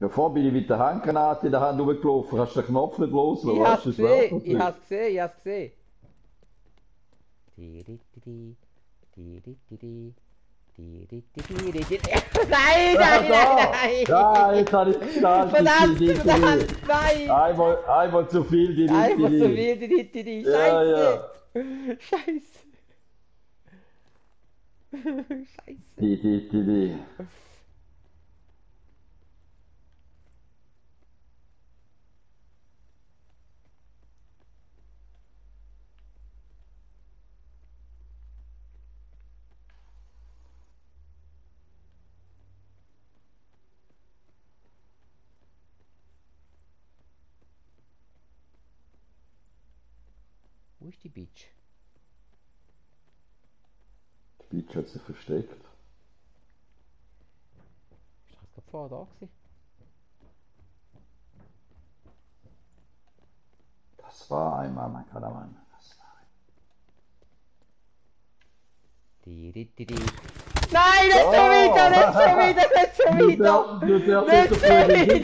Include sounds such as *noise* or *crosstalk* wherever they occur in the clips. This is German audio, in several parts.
Davor bin ich mit der Handgranate in der Hand rumgelaufen, hast den Knopf nicht los, Ich hab's gesehen, ich hab's gesehen, ich hab's gesehen. Nein, nein, nein, nein! Ja, jetzt habe ich gesagt, Verdammt, die- die- die- verdammt, nein! Einmal, einmal zu viel, die die- zu viel, di, di, di, di. Ja, ja. Scheiße! Scheiße! *laughs* Scheiße! Die, die, die, die. Wo ist die Bitch? Die Bitch hat sich versteckt. Ist das gerade vorher da gewesen? Das war einmal mein Kadaman. Das war Di, di, di, di. Nein, nicht schon wieder, nicht schon wieder, nicht schon wieder! Du darfst Nicht nicht so schon viele wieder! Dinge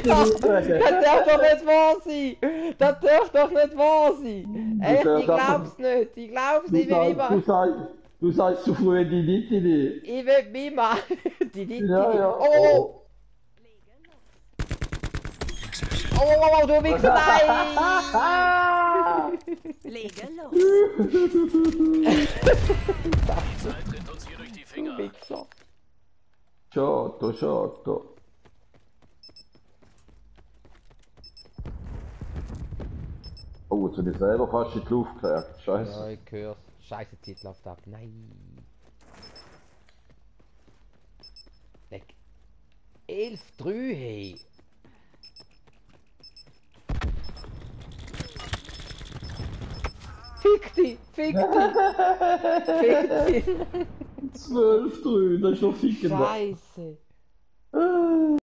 Das darf doch nicht wahr sein! Das darf doch nicht wahr sein! Echt, ich darfst- glaub's nicht! Ich glaub's Du nicht, ich will sagst, du immer... sagst, du sagst zu früh die, die, die, die. Ich will immer... Die, die, die. Ja, ja. Oh! Oh, oh, oh, oh, du Wichser, nein! Lege los. Giotto, Giotto. Oh, jetzt habe ich selber fast in die Luft gejagt. Ja, Scheiße. ich hör's. Scheiße, Zeit läuft ab. Nein. Weg. 11, 3, hey. Fick dich, fick dich. *laughs* Fick dich. 12, 3, das ist noch ficken. Scheiße.